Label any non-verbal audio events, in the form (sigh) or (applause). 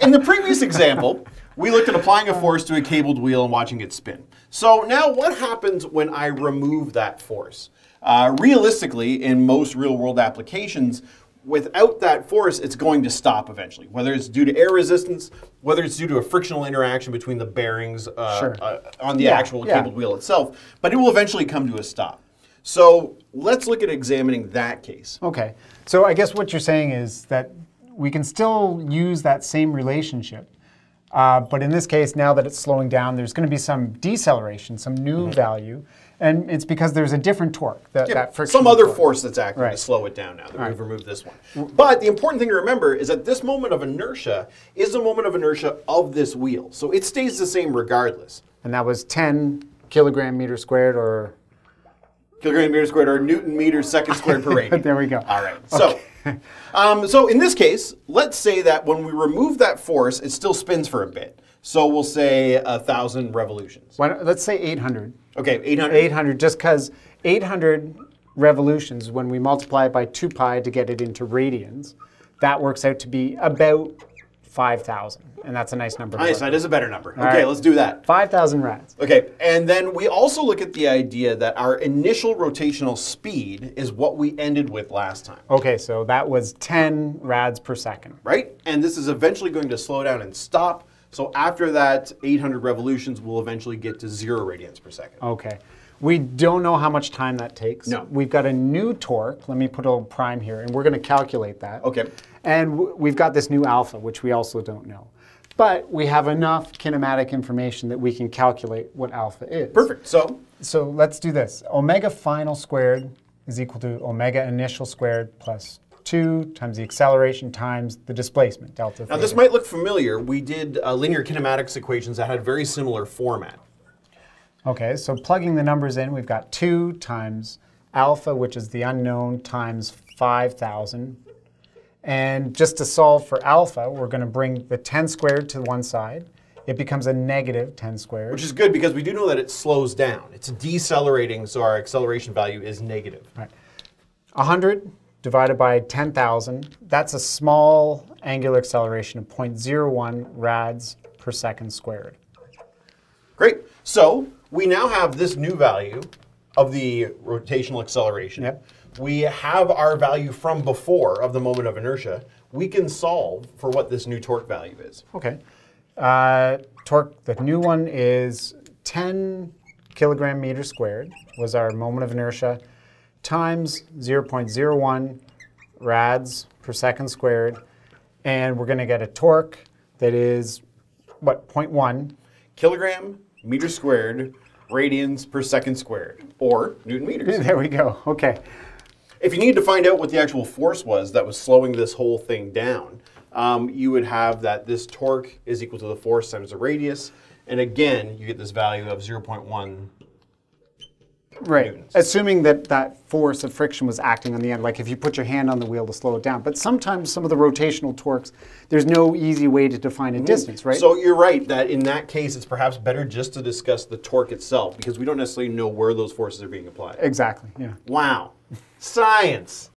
In the previous example, we looked at applying a force to a cabled wheel and watching it spin. So now what happens when I remove that force? Uh, realistically, in most real world applications, without that force, it's going to stop eventually, whether it's due to air resistance, whether it's due to a frictional interaction between the bearings uh, Sure. uh, on the Yeah, actual yeah. cabled wheel itself, but it will eventually come to a stop. So let's look at examining that case. Okay. So I guess what you're saying is that we can still use that same relationship. Uh, but in this case, now that it's slowing down, there's going to be some deceleration, some new value. And it's because there's a different torque. That, Yeah, that some other torque. force that's acting to slow it down now that we've removed this one. But the important thing to remember is that this moment of inertia is the moment of inertia of this wheel. So it stays the same regardless. And that was 10 kilogram meter squared or Kilogram meter squared or Newton meter second squared per radian. (laughs) There we go. All right. So, um, so in this case, let's say that when we remove that force, it still spins for a bit. So we'll say a thousand revolutions. why don't- let's say 800. Okay, 800. 800 just because 800 revolutions, when we multiply it by 2 pi to get it into radians, that works out to be about 5,000. And that's a nice number. Nice, that is a better number. Okay, right. let's do that. 5,000 rads. Okay, and then we also look at the idea that our initial rotational speed is what we ended with last time, Okay, so that was 10 rads per second. right? And this is eventually going to slow down and stop. So after that 800 revolutions, we'll eventually get to zero radians per second. Okay. We don't know how much time that takes. No. We've got a new torque. Let me put a little prime here, and we're going to calculate that. Okay. And we've got this new alpha, which we also don't know. But we have enough kinematic information that we can calculate what alpha is. Perfect. So So let's do this. Omega final squared is equal to omega initial squared plus 2 times the acceleration times the displacement, delta now this might look familiar. We did uh, linear kinematics equations that had very similar format. Okay, so plugging the numbers in, we've got 2 times alpha, which is the unknown, times 5,000. And just to solve for alpha, we're going to bring the 10 squared to one side. It becomes a negative 10 squared. Which is good because we do know that it slows down. It's decelerating, so our acceleration value is negative. Right. 100 divided by 10,000, that's a small angular acceleration of 0.01 rads per second squared. Great. So we now have this new value of the rotational acceleration. Yep. We have our value from before of the moment of inertia. We can solve for what this new torque value is. Okay. Uh, torque, the new one is 10 kilogram meter squared, was our moment of inertia, times 0.01 rads per second squared. And we're going to get a torque that is, what, 0.1. Kilogram meter squared radians per second squared, or newton meters. (laughs) There we go. Okay. if you need to find out what the actual force was that was slowing this whole thing down, um, you would have that this torque is equal to the force times the radius. And again, you get this value of 0.1 Right. newtons. Assuming that that force of friction was acting on the end, like if you put your hand on the wheel to slow it down. But sometimes some of the rotational torques, there's no easy way to define a mm-hmm. distance, right? So you're right that in that case, it's perhaps better just to discuss the torque itself because we don't necessarily know where those forces are being applied. exactly. Yeah. Wow. Science.